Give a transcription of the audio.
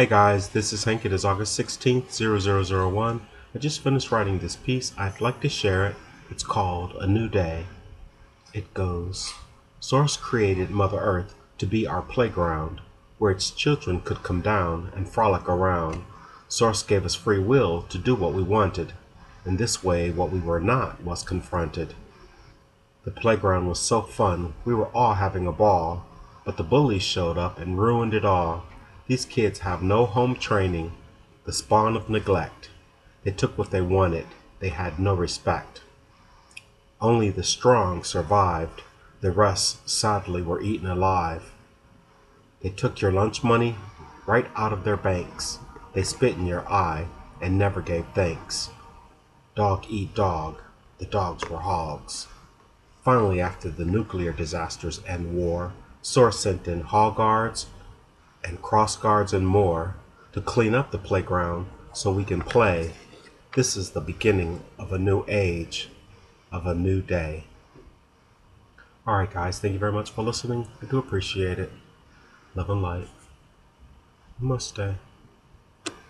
Hey guys, this is Hank. It is August 16th, 0001. I just finished writing this piece. I'd like to share it. It's called A New Day. It goes Source created Mother Earth to be our playground, where its children could come down and frolic around. Source gave us free will to do what we wanted. In this way, what we were not was confronted. The playground was so fun, we were all having a ball, but the bullies showed up and ruined it all. These kids have no home training, the spawn of neglect. They took what they wanted, they had no respect. Only the strong survived, the rest sadly were eaten alive. They took your lunch money right out of their banks. They spit in your eye and never gave thanks. Dog eat dog, the dogs were hogs. Finally, after the nuclear disasters and war, Source sent in hall guards and cross guards and more to clean up the playground so we can play. This is the beginning of a new age, of a new day. Alright, guys, thank you very much for listening. I do appreciate it. Love and light. Namaste.